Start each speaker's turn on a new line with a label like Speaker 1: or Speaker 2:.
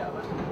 Speaker 1: やばい。